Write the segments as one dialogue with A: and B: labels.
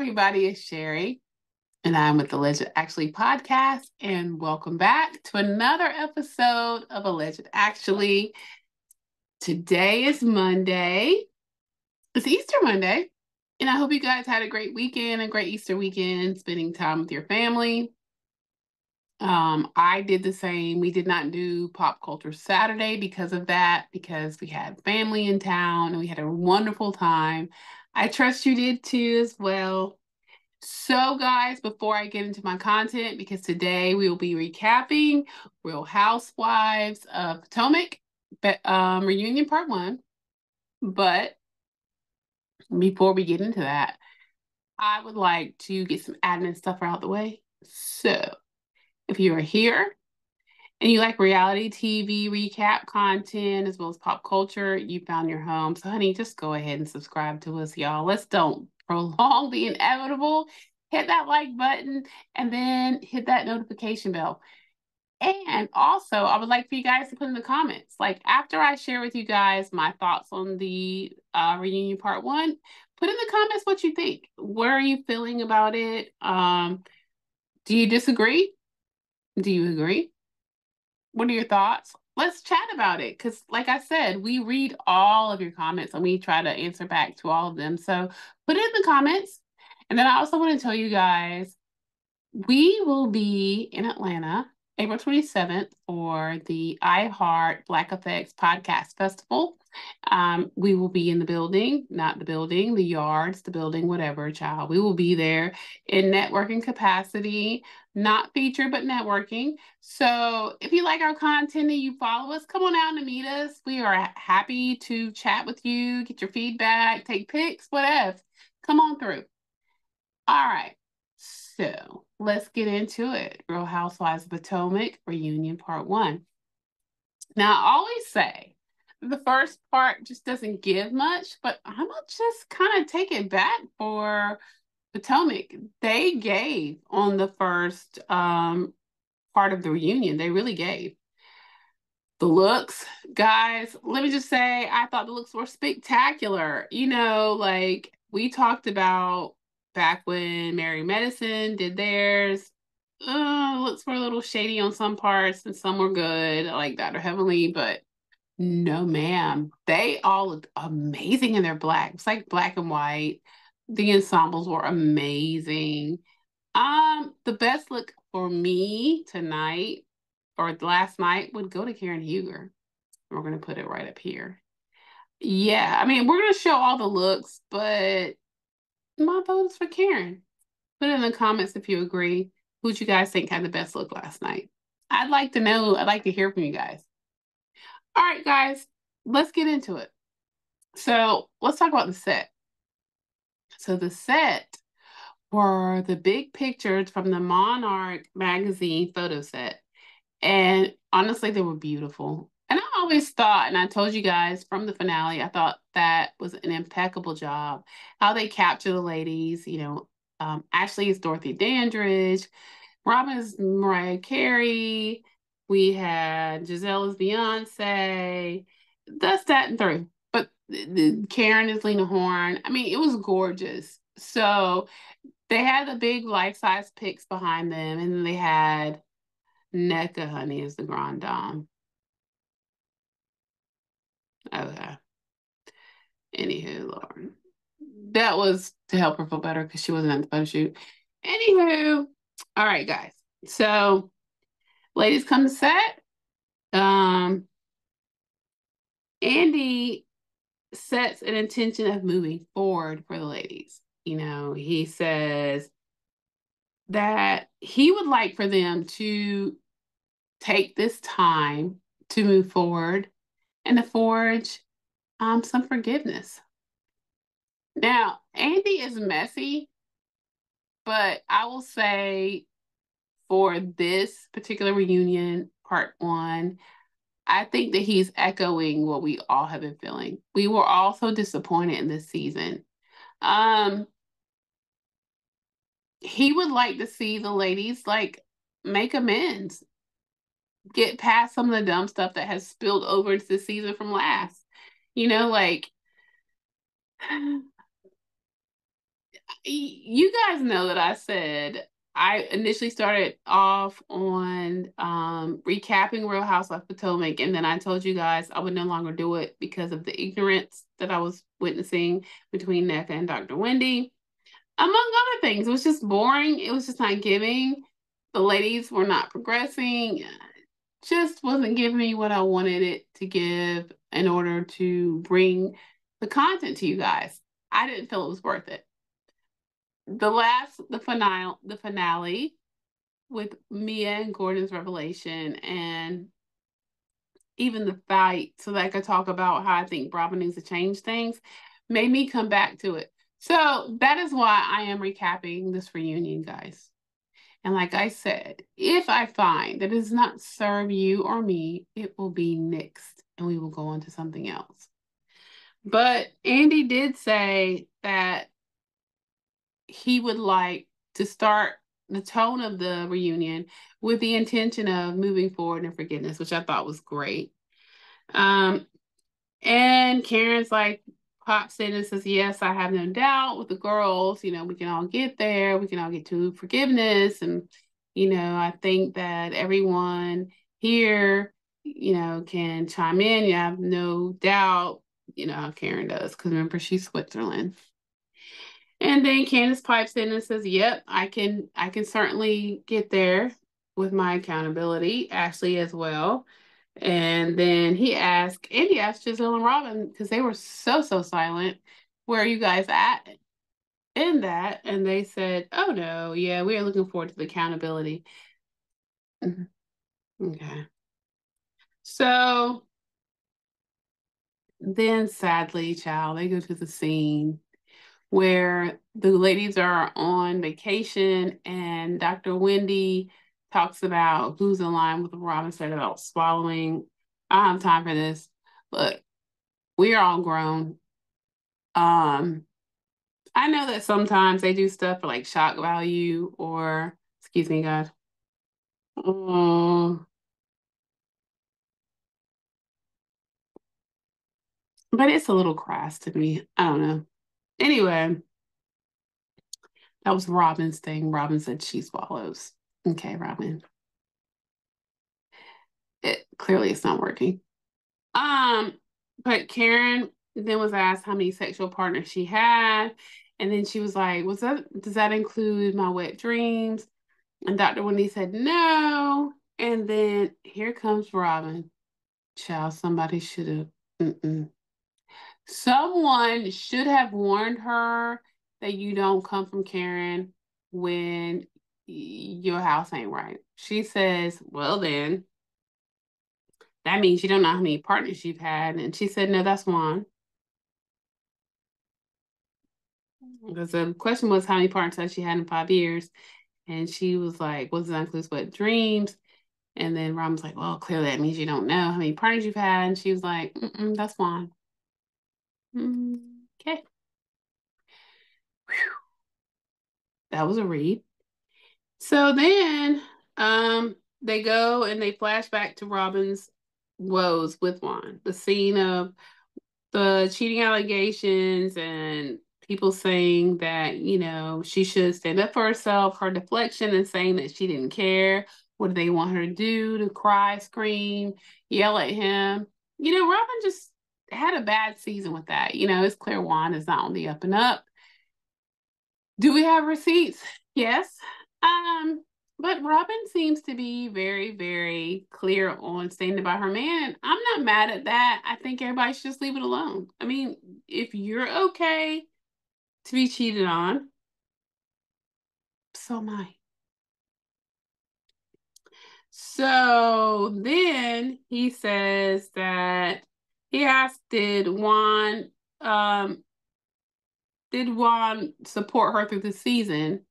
A: everybody. It's Sherry, and I'm with the Alleged Actually podcast. And welcome back to another episode of Alleged Actually. Today is Monday. It's Easter Monday. And I hope you guys had a great weekend, a great Easter weekend, spending time with your family. Um, I did the same. We did not do pop culture Saturday because of that, because we had family in town and we had a wonderful time. I trust you did too as well. So, guys, before I get into my content, because today we will be recapping Real Housewives of Potomac um, reunion part one. But before we get into that, I would like to get some admin stuff out the way. So, if you are here and you like reality TV recap content as well as pop culture, you found your home. So, honey, just go ahead and subscribe to us, y'all. Let's don't prolong the inevitable. Hit that like button and then hit that notification bell. And also, I would like for you guys to put in the comments, like after I share with you guys my thoughts on the uh, reunion part one, put in the comments what you think. Where are you feeling about it? Um, do you disagree? Do you agree? What are your thoughts? Let's chat about it because, like I said, we read all of your comments and we try to answer back to all of them. So put it in the comments. And then I also want to tell you guys we will be in Atlanta April 27th for the iHeart Black Effects Podcast Festival. Um, we will be in the building, not the building, the yards, the building, whatever, child. We will be there in networking capacity, not feature, but networking. So if you like our content and you follow us, come on out and meet us. We are happy to chat with you, get your feedback, take pics, whatever. Come on through. All right. So let's get into it. Real Housewives Potomac reunion part one. Now, I always say the first part just doesn't give much, but I'm gonna just kind of take it back for Potomac. They gave on the first um, part of the reunion. They really gave. The looks, guys, let me just say, I thought the looks were spectacular. You know, like we talked about back when Married to Medicine did theirs. Uh, looks were a little shady on some parts and some were good, like Dr. Heavenly, but no, ma'am. They all looked amazing in their black. It's like black and white. The ensembles were amazing. Um, the best look for me tonight or last night would go to Karen Huger. We're gonna put it right up here. Yeah, I mean, we're gonna show all the looks, but my vote is for Karen. Put in the comments if you agree. Who'd you guys think had the best look last night? I'd like to know. I'd like to hear from you guys. All right, guys, let's get into it. So let's talk about the set. So the set were the big pictures from the Monarch magazine photo set. And honestly, they were beautiful. Always thought, and I told you guys from the finale, I thought that was an impeccable job. How they capture the ladies, you know, um, Ashley is Dorothy Dandridge, Robin is Mariah Carey, we had Gizelle as Beyonce, that's that and through. But the, Karen is Lena Horne. I mean, it was gorgeous. So they had the big life size pics behind them, and they had Nneka, honey, as the grand dame. Okay. Anywho, Lauren. That was to help her feel better because she wasn't at the photo shoot. Anywho, all right, guys. So, ladies come to set. Um, Andy sets an intention of moving forward for the ladies. You know, he says that he would like for them to take this time to move forward and to forge um, some forgiveness. Now, Andy is messy, but I will say for this particular reunion, part one, I think that he's echoing what we all have been feeling. We were all so disappointed in this season. Um, he would like to see the ladies like make amends get past some of the dumb stuff that has spilled over into the season from last. You know, like you guys know that I said I initially started off on um, recapping Real Housewives of Potomac, and then I told you guys I would no longer do it because of the ignorance that I was witnessing between Nneka and Dr. Wendy. Among other things, it was just boring. It was just not giving. The ladies were not progressing. Just wasn't giving me what I wanted it to give in order to bring the content to you guys. I didn't feel it was worth it the last the finale the finale with Mia and Gordon's revelation and even the fight so that I could talk about how I think Bravo needs to change things made me come back to it. So that is why I am recapping this reunion, guys. And like I said, if I find that it does not serve you or me, it will be nixed and we will go on to something else. But Andy did say that he would like to start the tone of the reunion with the intention of moving forward in forgiveness, which I thought was great. Um, and Karen's like pops in and says, Yes, I have no doubt with the girls, you know, we can all get there, we can all get to forgiveness. And, you know, I think that everyone here, you know, can chime in. You have no doubt, you know, how Karen does, because remember, she's Switzerland. And then Candace pipes in and says, "Yep, I can. I can certainly get there with my accountability. Ashley as well." And then he asked, Andy asked Gizelle and Robin because they were so so silent. Where are you guys at in that? And they said, "Oh no, yeah, we are looking forward to the accountability." Mm-hmm. Okay. So then, sadly, child, they go to the scene where the ladies are on vacation and Dr. Wendy talks about who's in line with Robin said about swallowing. I don't have time for this, but we are all grown. Um, I know that sometimes they do stuff for like shock value or excuse me, God. Um, but it's a little crass to me. I don't know. Anyway, that was Robin's thing. Robin said she swallows. Okay, Robin. It clearly it's not working. Um, but Karen then was asked how many sexual partners she had. And then she was like, Was that does that include my wet dreams? And Dr. Wendy said no. And then here comes Robin. Child, somebody should have. Someone should have warned her that you don't come from Karen when your house ain't right. She says, Well, then, that means you don't know how many partners you've had. And she said, No, that's one. Because the question was how many partners had she had in five years. And she was like, What does that include? What dreams? And then Ron was like, Well, clearly that means you don't know how many partners you've had. And she was like, That's one. Mm, okay. That was a read. So then um they go and they flash back to Robin's woes with Juan. The scene of the cheating allegations and people saying that, you know, she should stand up for herself, her deflection and saying that she didn't care. What do they want her to do? To cry, scream, yell at him. You know, Robin just had a bad season with that. You know, it's clear Juan is not on the up and up. Do we have receipts? Yes. Um, but Robin seems to be very, very clear on standing by her man. I'm not mad at that. I think everybody should just leave it alone. I mean, if you're okay to be cheated on, so am I. So then he says that he asked, did Juan um did Juan support her through the season?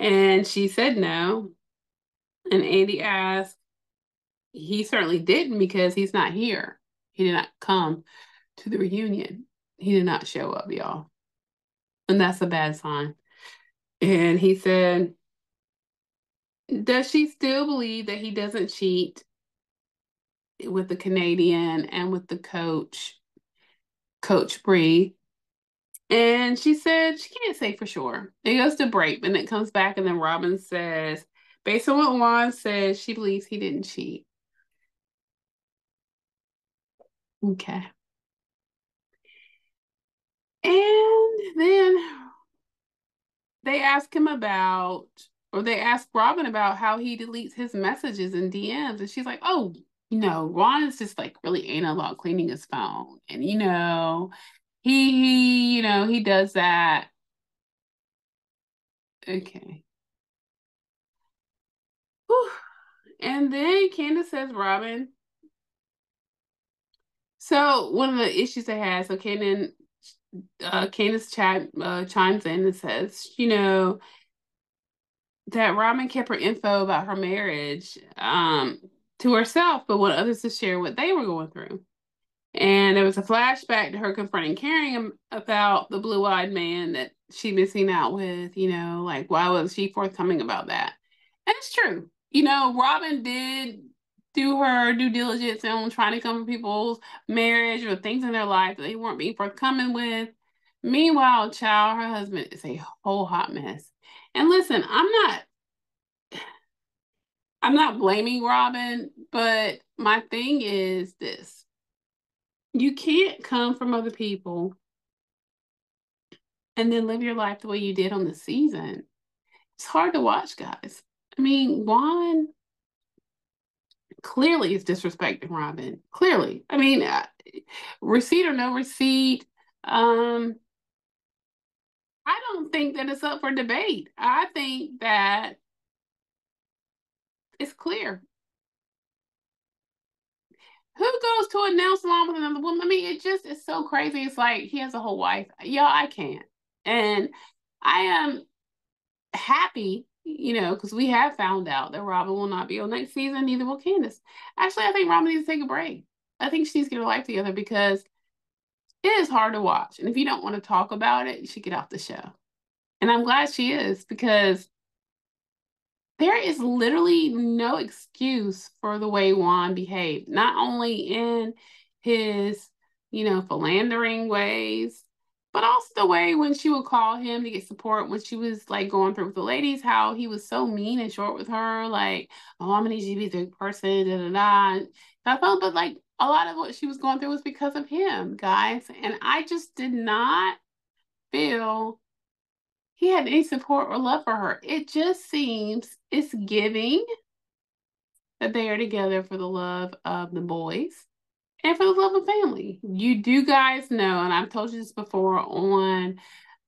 A: And she said no. And Andy asked, he certainly didn't because he's not here. He did not come to the reunion. He did not show up, y'all. And that's a bad sign. And he said, Does she still believe that he doesn't cheat? with the Canadian and with the coach, Coach Bree. And she said she can't say for sure. It goes to break, and it comes back, and then Robin says, based on what Juan says, she believes he didn't cheat. Okay. And then they ask him about, or they ask Robin about how he deletes his messages and DMs. And she's like, oh, you know, Ron is just like really anal about cleaning his phone. And, you know, he, he, you know, he does that. Okay. And then Candace says, Robin. So one of the issues they had, so Kanan, uh, Candace uh, chimes in and says, you know, that Robin kept her info about her marriage um, to herself, but wanted others to share what they were going through. And there was a flashback to her confronting Karen about the blue eyed man that she missing out with, you know, like why was she forthcoming about that? And it's true. You know, Robin did do her due diligence on trying to come for people's marriage or things in their life that they weren't being forthcoming with. Meanwhile, child, her husband is a whole hot mess. And listen, I'm not I'm not blaming Robin, but my thing is this. You can't come from other people and then live your life the way you did on the season. It's hard to watch, guys. I mean, Juan clearly is disrespecting Robin. Clearly. I mean, uh, receipt or no receipt, um, I don't think that it's up for debate. I think that it's clear. Who goes to a nail salon with another woman? I mean, it just is so crazy. It's like he has a whole wife. Y'all, I can't. And I am happy, you know, because we have found out that Robin will not be on next season, neither will Candace. Actually, I think Robin needs to take a break. I think she needs to get her life together because it is hard to watch. And if you don't want to talk about it, you should get off the show. And I'm glad she is because there is literally no excuse for the way Juan behaved, not only in his, you know, philandering ways, but also the way when she would call him to get support when she was like going through with the ladies, how he was so mean and short with her, like, oh, I'm an LGBT person, da da da. I felt, but like a lot of what she was going through was because of him, guys. And I just did not feel he had any support or love for her. It just seems it's giving that they are together for the love of the boys and for the love of family. You do guys know, and I've told you this before on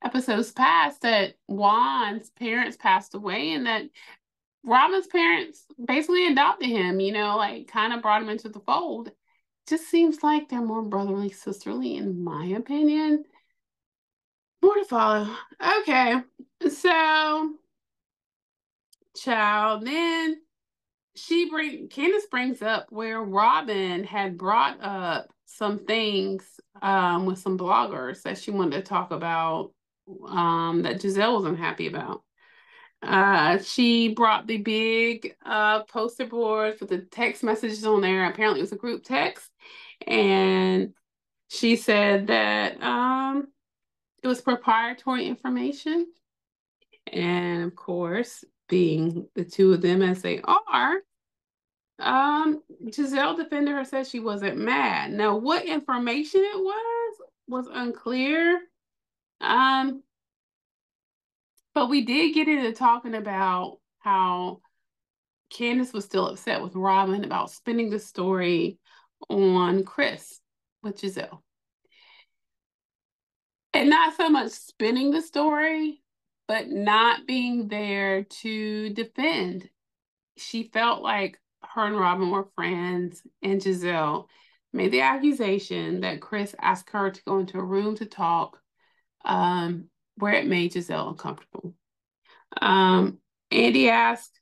A: episodes past, that Juan's parents passed away and that Robin's parents basically adopted him, you know, like kind of brought him into the fold. Just seems like they're more brotherly, sisterly, in my opinion. More to follow. Okay. So, child, then she bring Candace brings up where Robin had brought up some things um, with some bloggers that she wanted to talk about um, that Gizelle was unhappy about. Uh, she brought the big uh, poster boards with the text messages on there. Apparently, it was a group text, and she said that um, it was proprietary information. And of course, being the two of them as they are, um, Gizelle defended her, said she wasn't mad. Now, what information it was was unclear. Um, but we did get into talking about how Candace was still upset with Robin about spinning the story on Chris with Gizelle and not so much spinning the story, but not being there to defend. She felt like her and Robin were friends, and Gizelle made the accusation that Chris asked her to go into a room to talk, um, where it made Gizelle uncomfortable. Um, Andy asked,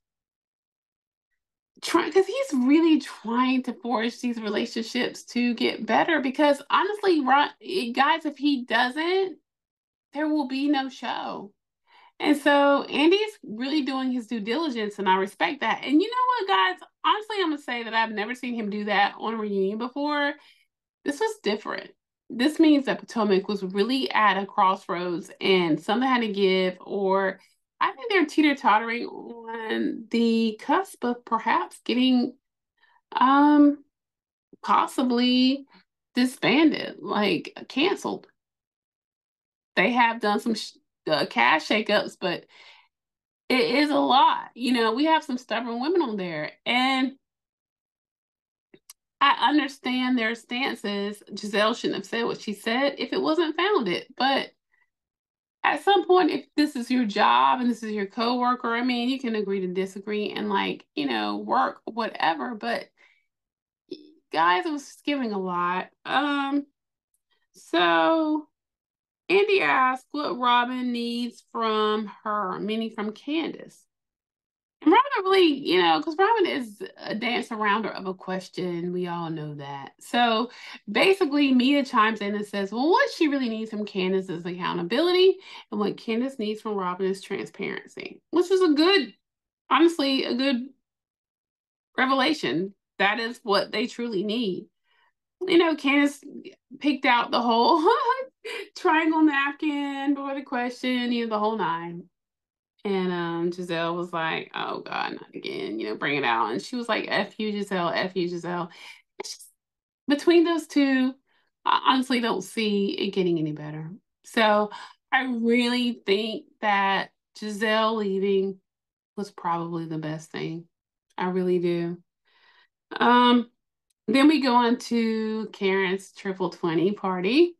A: trying because he's really trying to forge these relationships to get better because honestly Ron, eh, guys if he doesn't there will be no show. And so andy's really doing his due diligence and i respect that. And you know what guys? Honestly i'm gonna say that i've never seen him do that on a reunion before. This was different. This means that Potomac was really at a crossroads and something had to give, or I think they're teeter tottering on the cusp of perhaps getting um possibly disbanded, like canceled. They have done some sh- uh, cash shakeups, but it is a lot. You know, we have some stubborn women on there, and I understand their stances. Gizelle shouldn't have said what she said if it wasn't founded, but at some point, if this is your job and this is your coworker, I mean, you can agree to disagree and like, you know, work, whatever. But guys, it was giving a lot. Um, so Andy asked what Robin needs from her, meaning from Candace. Really, you know, because Robin is a dance arounder of a question. We all know that. So basically, Mia chimes in and says, well, what she really needs from Candace is accountability. And what Candace needs from Robin is transparency, which is a good, honestly, a good revelation. That is what they truly need. You know, Candace picked out the whole triangle napkin for the question, you know, the whole nine. And um, Gizelle was like, "Oh God, not again!" You know, bring it out. And she was like, "F you, Gizelle, F you, Gizelle. Just between those two, I honestly don't see it getting any better. So I really think that Gizelle leaving was probably the best thing. I really do. Um, then we go on to Karen's triple 20 party.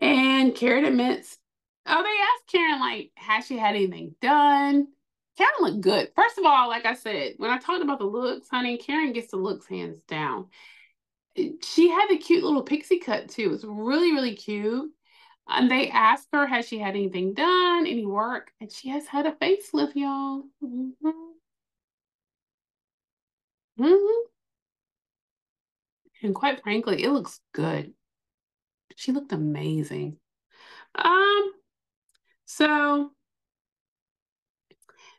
A: And Karen admits Oh, they asked Karen, like, has she had anything done? Karen looked good. First of all, like I said, when I talked about the looks, honey, Karen gets the looks hands down. She had the cute little pixie cut too. It was really, really cute. And they asked her, has she had anything done, any work? And she has had a facelift, y'all. Mm-hmm. Mm-hmm. And quite frankly, it looks good. She looked amazing. Um, so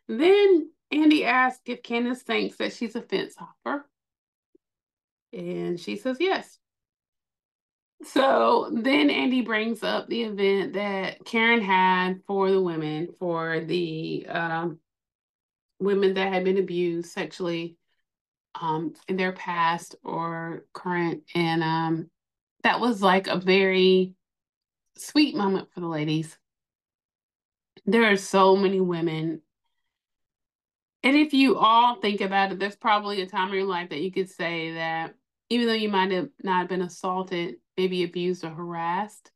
A: then Andy asks if Candace thinks that she's a fence hopper. And she says yes. So then Andy brings up the event that Karen had for the women, for the um, women that had been abused sexually um, in their past or current. And um, that was like a very sweet moment for the ladies there are so many women. And if you all think about it, there's probably a time in your life that you could say that even though you might have not been assaulted, maybe abused or harassed,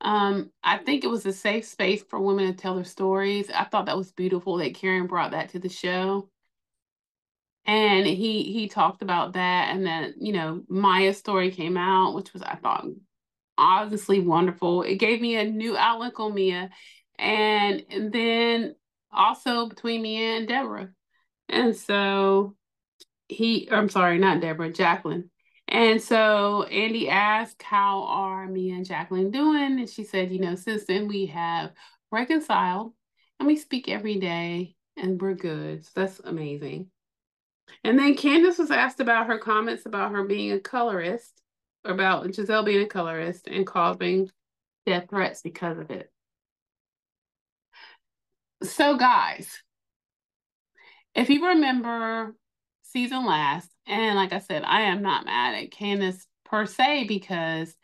A: um, I think it was a safe space for women to tell their stories. I thought that was beautiful that Karen brought that to the show. And he he talked about that and that, you know, Maya's story came out, which was I thought obviously wonderful. It gave me a new outlook on Mia and, then also between me and Deborah. And so he, I'm sorry, not Deborah, Jacqueline. And so Andy asked, How are me and Jacqueline doing? And she said, You know, since then we have reconciled and we speak every day and we're good. So that's amazing. And then Candace was asked about her comments about her being a colorist, about Gizelle being a colorist and causing death threats because of it. So, guys, if you remember season last, and like I said, I am not mad at Candace per se because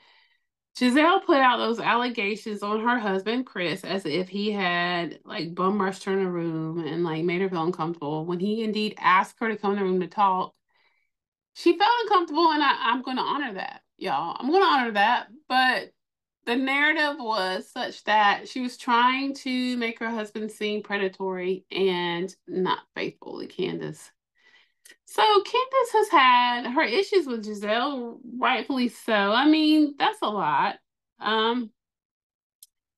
A: Gizelle put out those allegations on her husband, Chris, as if he had like bum rushed her in a room and like made her feel uncomfortable. When he indeed asked her to come in the room to talk, she felt uncomfortable, and I, I'm going to honor that, y'all. I'm going to honor that. But the narrative was such that she was trying to make her husband seem predatory and not faithful to Candace. So Candace has had her issues with Gizelle, rightfully so. I mean, that's a lot. Um,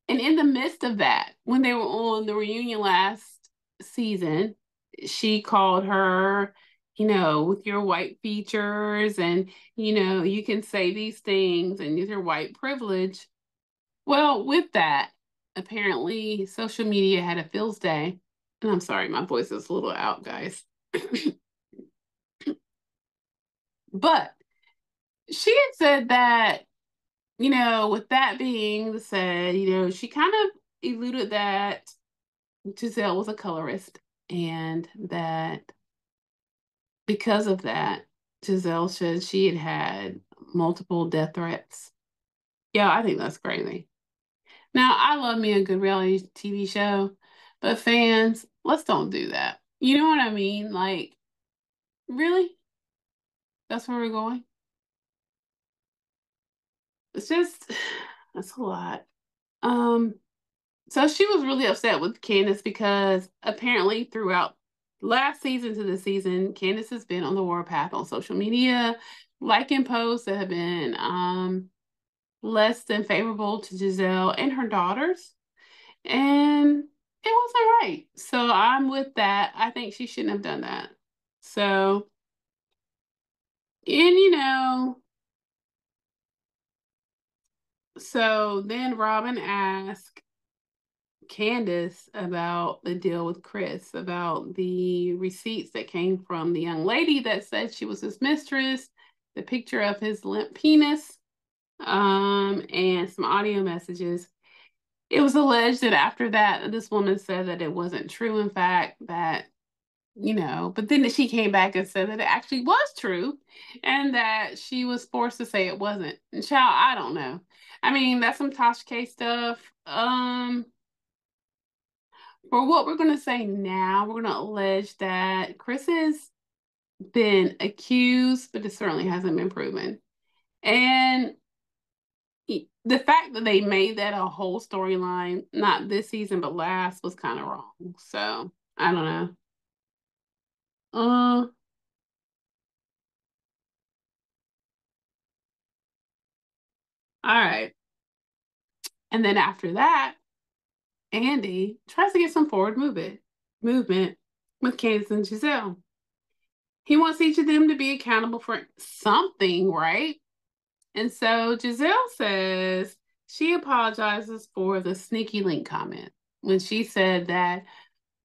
A: and in the midst of that, when they were on the reunion last season, she called her, you know, with your white features, and you know, you can say these things and use your white privilege. Well, with that, apparently social media had a Phil's Day. And I'm sorry, my voice is a little out, guys. but she had said that, you know, with that being said, you know, she kind of eluded that Gizelle was a colorist and that because of that, Gizelle said she had had multiple death threats. Yeah, I think that's crazy. Now, I love me a good reality TV show, but fans, let's don't do that. You know what I mean? Like, really? That's where we're going? It's just, that's a lot. Um, so she was really upset with Candace because apparently throughout last season to the season, Candace has been on the warpath on social media, liking posts that have been um less than favorable to Gizelle and her daughters. And it wasn't right. So I'm with that. I think she shouldn't have done that. So, and you know, so then Robin asked Candace about the deal with Chris, about the receipts that came from the young lady that said she was his mistress, the picture of his limp penis, um, and some audio messages. It was alleged that after that, this woman said that it wasn't true, in fact, that, you know, but then she came back and said that it actually was true and that she was forced to say it wasn't. And child, I don't know. I mean, that's some Tasha K stuff. Um, for what we're going to say now, we're going to allege that Chris has been accused, but it certainly hasn't been proven. And the fact that they made that a whole storyline, not this season but last, was kind of wrong. So I don't know. Uh, all right. And then after that, Andy tries to get some forward movement movement with Candace and Gizelle. He wants each of them to be accountable for something, right? And so Gizelle says she apologizes for the sneaky link comment when she said that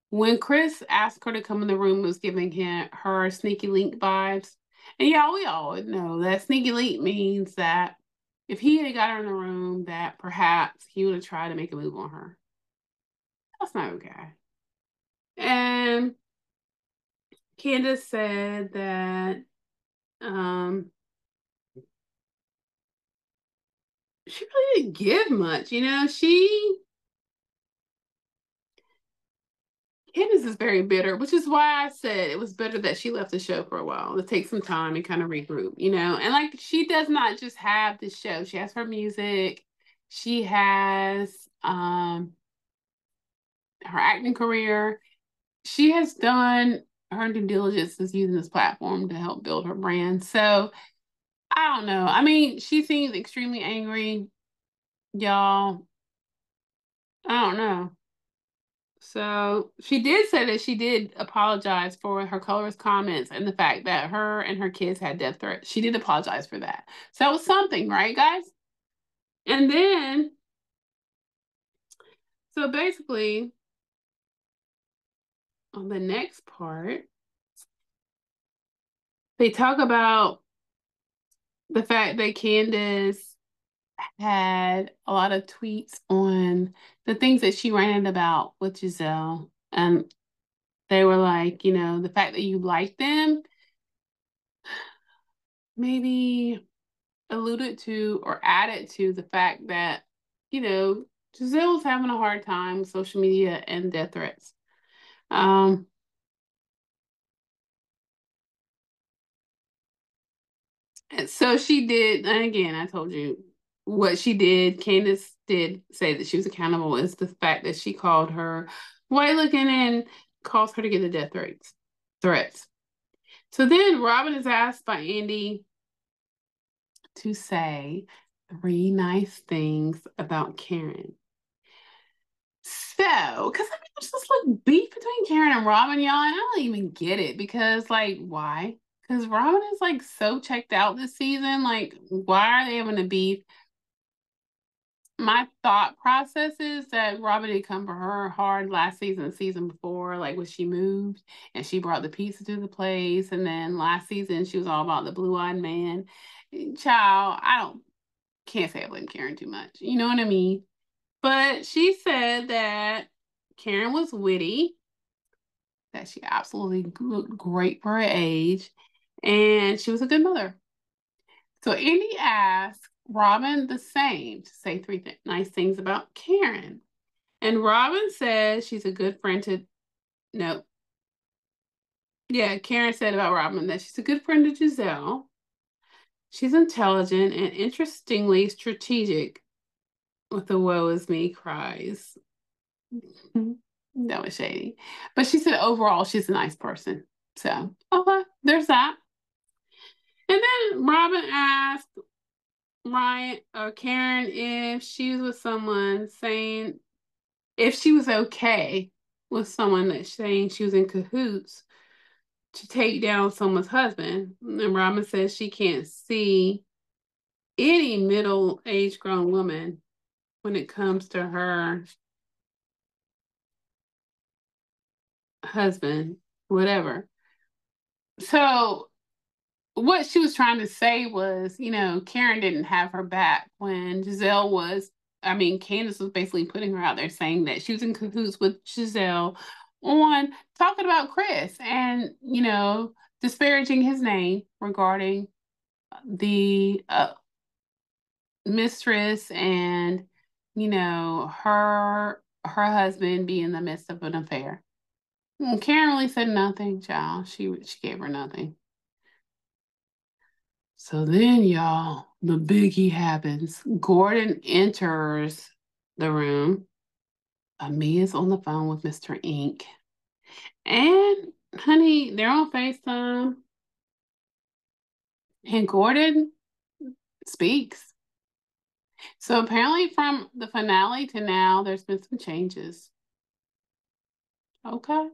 A: when Chris asked her to come in the room, was giving him her sneaky link vibes. And yeah, we all know that sneaky link means that if he had got her in the room, that perhaps he would have tried to make a move on her. That's not okay. And Candace said that um she really didn't give much, you know. She Candace is very bitter, which is why I said it was better that she left the show for a while to take some time and kind of regroup, you know. And like she does not just have the show; she has her music, she has um her acting career. She has done her due diligence is using this platform to help build her brand. So I don't know. I mean, she seems extremely angry, y'all. I don't know. So she did say that she did apologize for her colorist comments and the fact that her and her kids had death threats. She did apologize for that. So that was something, right, guys? And then, so basically, on the next part, they talk about the fact that Candace had a lot of tweets on the things that she ranted about with Gizelle. And they were like, you know, the fact that you like them maybe alluded to or added to the fact that, you know, Gizelle was having a hard time with social media and death threats. Um, so she did, and again, I told you what she did. Candace did say that she was accountable is the fact that she called her white looking and caused her to get the death threats. Threats. So then Robin is asked by Andy to say three nice things about Karen. So, because I mean, there's this like beef between Karen and Robin, y'all, and I don't even get it because, like, why? Because Robin is like so checked out this season. Like, why are they having a beef? My thought process is that Robin did come for her hard last season, season before, like when she moved and she brought the pizza to the place. And then last season, she was all about the blue eyed man. Eh, child, I don't can't say I blame Karen too much. You know what I mean? But she said that Karen was witty, that she absolutely looked great for her age, and she was a good mother. So Andy asked Robin the same to say three th- nice things about Karen. And Robin says she's a good friend to, no. Yeah, Karen said about Robin that she's a good friend to Gizelle. She's intelligent and interestingly strategic with the woe is me cries. that was shady. But she said overall she's a nice person. So, okay, there's that. And then Robin asked Ryan or Karen if she was with someone saying if she was okay with someone that's saying she was in cahoots to take down someone's husband. And Robin says she can't see any middle aged grown woman when it comes to her husband, whatever. So what she was trying to say was, you know, Karen didn't have her back when Gizelle was, I mean, Candace was basically putting her out there saying that she was in cahoots with Gizelle on talking about Chris and, you know, disparaging his name regarding the uh, mistress and, you know, her her husband being in the midst of an affair. And Karen really said nothing, child. She she gave her nothing. So then, y'all, the biggie happens. Gordon enters the room. Amia's on the phone with Mr. Ink. And, honey, they're on FaceTime. And Gordon speaks. So apparently, from the finale to now, there's been some changes. Okay.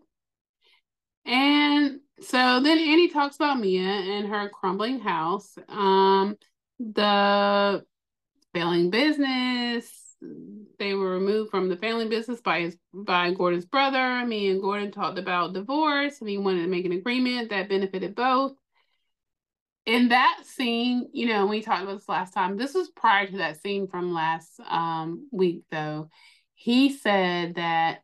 A: And so then Annie talks about Mia and her crumbling house, um, the failing business. They were removed from the family business by his by Gordon's brother. Me and Gordon talked about divorce, and he wanted to make an agreement that benefited both. In that scene, you know, we talked about this last time. This was prior to that scene from last um, week, though. He said that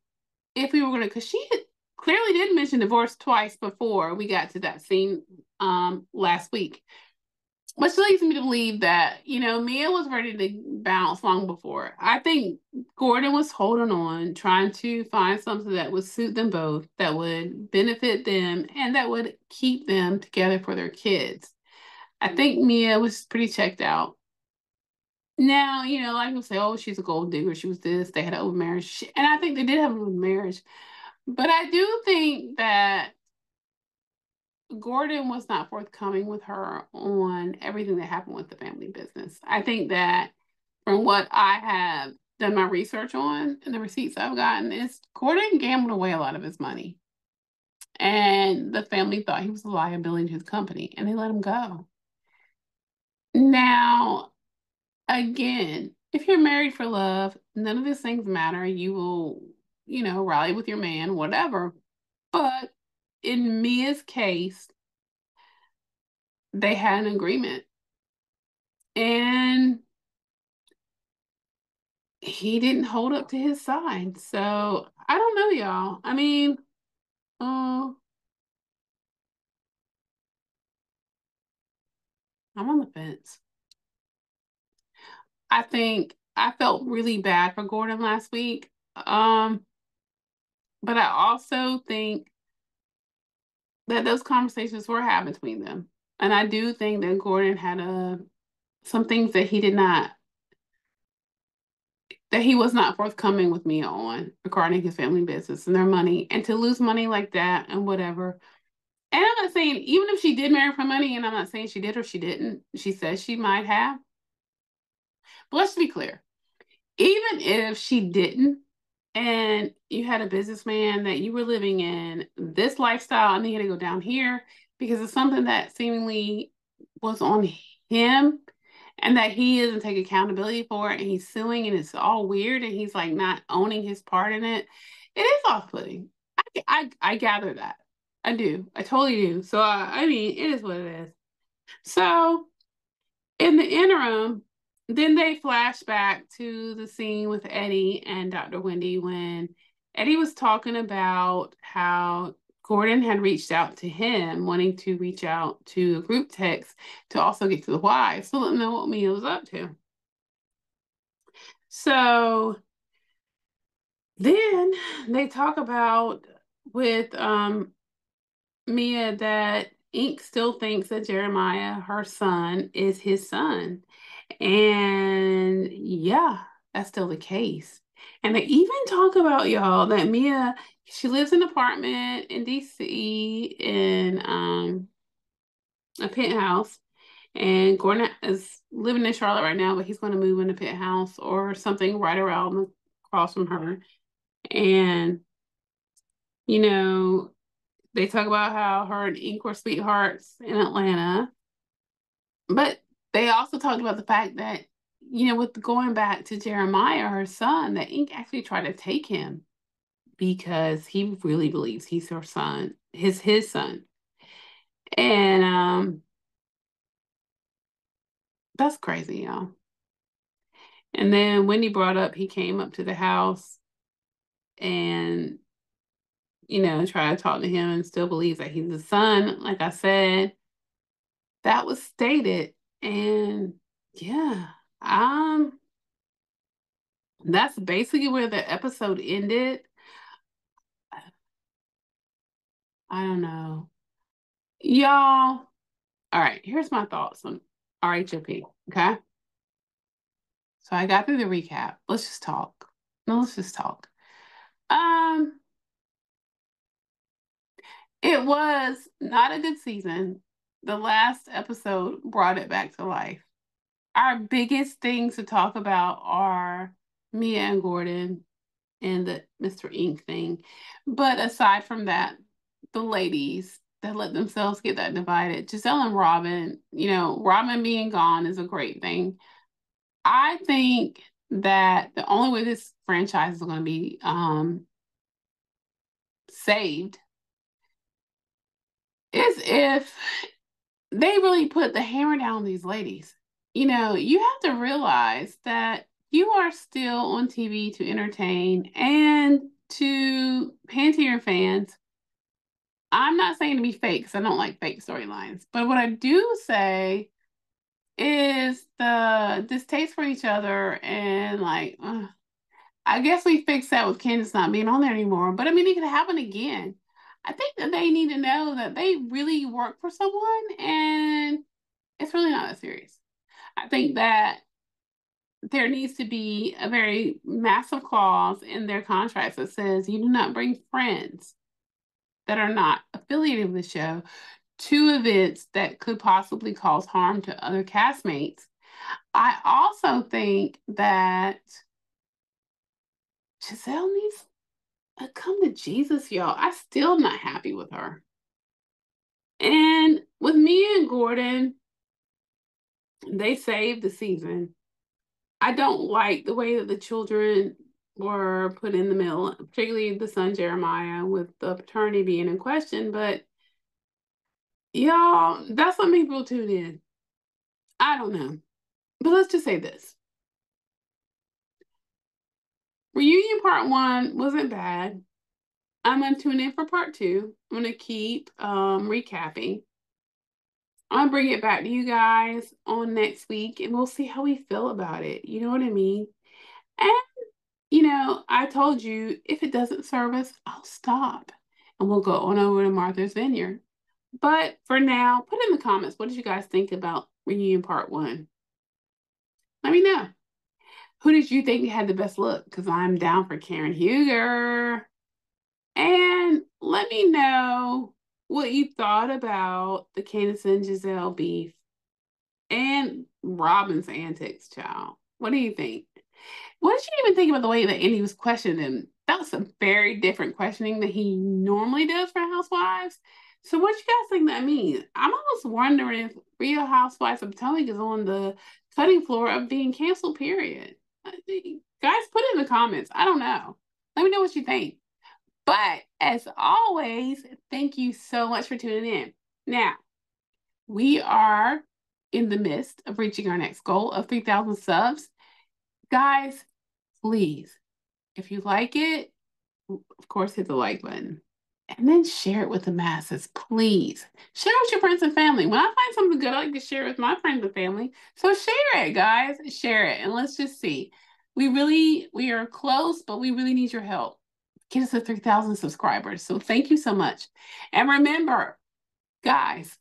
A: if we were going to, because she had clearly did mention divorce twice before we got to that scene um last week. Which leads me to believe that, you know, Mia was ready to bounce long before. I think Gordon was holding on, trying to find something that would suit them both, that would benefit them, and that would keep them together for their kids. I think Mia was pretty checked out. Now, you know, like people say, oh, she's a gold digger. She was this. They had an open marriage. And I think they did have an open marriage. But I do think that Gordon was not forthcoming with her on everything that happened with the family business. I think that from what I have done my research on and the receipts I've gotten is Gordon gambled away a lot of his money. And the family thought he was a liability to his company and they let him go. Now, again, if you're married for love, none of these things matter. You will you know, rally with your man, whatever. But in Mia's case, they had an agreement. And he didn't hold up to his side. So I don't know, y'all. I mean, uh, I'm on the fence. I think I felt really bad for Gordon last week. Um, but I also think that those conversations were had between them. And I do think that Gordon had a uh, some things that he did not that he was not forthcoming with me on regarding his family business and their money and to lose money like that and whatever. And I'm not saying even if she did marry for money, and I'm not saying she did or she didn't, she says she might have. But let's be clear. Even if she didn't, and you had a businessman that you were living in this lifestyle and he had to go down here because it's something that seemingly was on him and that he doesn't take accountability for it and he's suing and it's all weird and he's like not owning his part in it. It is off-putting. I i, I gather that. I do. I totally do. So uh, i mean it is what it is. So In the interim, then they flash back to the scene with Eddie and Dr. Wendy when Eddie was talking about how Gordon had reached out to him, wanting to reach out to the group text to also get to the wives so let them know what Mia was up to. So then they talk about with um, Mia that Ink still thinks that Jeremiah, her son, is his son. And yeah, that's still the case. And they even talk about y'all that Mia, she lives in an apartment in DC in um a penthouse. And Gordon is living in Charlotte right now, but he's going to move in a penthouse or something right around across from her. And you know, they talk about how her and Ink were sweethearts in Atlanta. But they also talked about the fact that, you know, with going back to Jeremiah, her son, that Ink actually tried to take him because he really believes he's her son, his his son. And um that's crazy, y'all. And then Wendy brought up he came up to the house and you know, try to talk to him and still believes that he's the son. Like I said, that was stated. And yeah, um, that's basically where the episode ended. I don't know. Y'all, all right, here's my thoughts on RHOP, okay? So I got through the recap. Let's just talk. No, let's just talk. Um, it was not a good season. The last episode brought it back to life. Our biggest things to talk about are Mia and Gordon and the Mr. Ink thing. But aside from that, the ladies that let themselves get that divided, Gizelle and Robin, you know, Robin being gone is a great thing. I think that the only way this franchise is going to be um, saved is if they really put the hammer down on these ladies. You know, you have to realize that you are still on TV to entertain and to your fans. I'm not saying to be fake because I don't like fake storylines, but what I do say is the distaste for each other and like, I guess we fixed that with Candace not being on there anymore. But I mean, it could happen again. I think that they need to know that they really work for someone and it's really not that serious. I think that there needs to be a very massive clause in their contracts that says you do not bring friends that are not affiliated with the show to events that could possibly cause harm to other castmates. I also think that Gizelle needs I come to Jesus, y'all. I still not happy with her. And with me and Gordon, they saved the season. I don't like the way that the children were put in the middle, particularly the son Jeremiah, with the paternity being in question. But y'all, that's what people tune in. I don't know. But let's just say this. Reunion part one wasn't bad. I'm to tune in for part two. I'm to keep um, recapping. I'll bring it back to you guys on next week and we'll see how we feel about it. You know what I mean? And, you know, I told you if it doesn't serve us, I'll stop and we'll go on over to Martha's Vineyard. But for now, put in the comments what did you guys think about reunion part one? Let me know. Who did you think had the best look? Because I'm down for Karen Huger. And let me know what you thought about the Candace and Gizelle beef and Robin's antics, child. What do you think? What did you even think about the way that Andy was questioning him? That was some very different questioning that he normally does for Housewives. So what you guys think that means? I'm almost wondering if Real Housewives of Potomac is on the cutting floor of being canceled, period. Guys, put it in the comments. I don't know. Let me know what you think. But as always, thank you so much for tuning in. Now, we are in the midst of reaching our next goal of 3,000 subs. Guys, please, if you like it, of course, hit the like button and then share it with the masses, please. Share with your friends and family. When I find something good, I like to share with my friends and family. So share it, guys. Share it. And let's just see. We really, we are close, but we really need your help. Get us to 3,000 subscribers. So thank you so much. And remember, guys,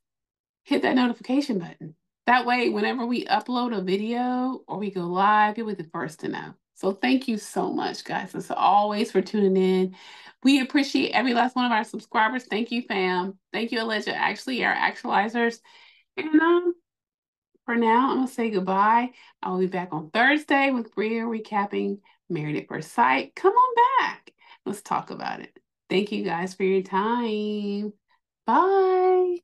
A: hit that notification button. That way, whenever we upload a video or we go live, you'll be the first to know. So thank you so much, guys, as always, for tuning in. We appreciate every last one of our subscribers. Thank you, fam. Thank you, Alleged Actually, our actualizers. And um, for now, I'm to say goodbye. I'll be back on Thursday with Bria recapping Married at First Sight. Come on back. Let's talk about it. Thank you guys for your time. Bye.